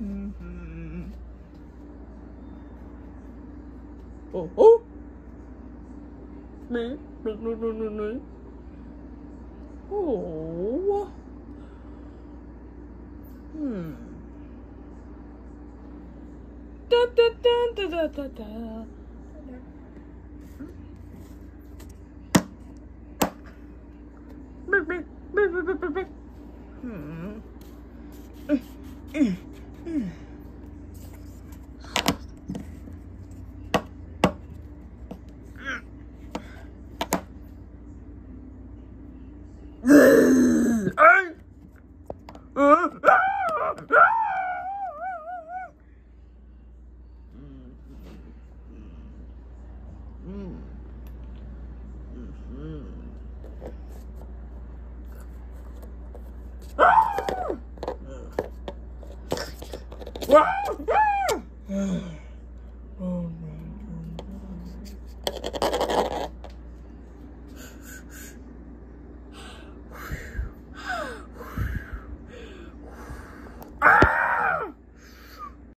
嗯。嗯。哦哦。没没没没没没。哦。嗯。哒哒哒哒哒哒哒。没没没没没没没。嗯。嗯。嗯。嗯。Wow!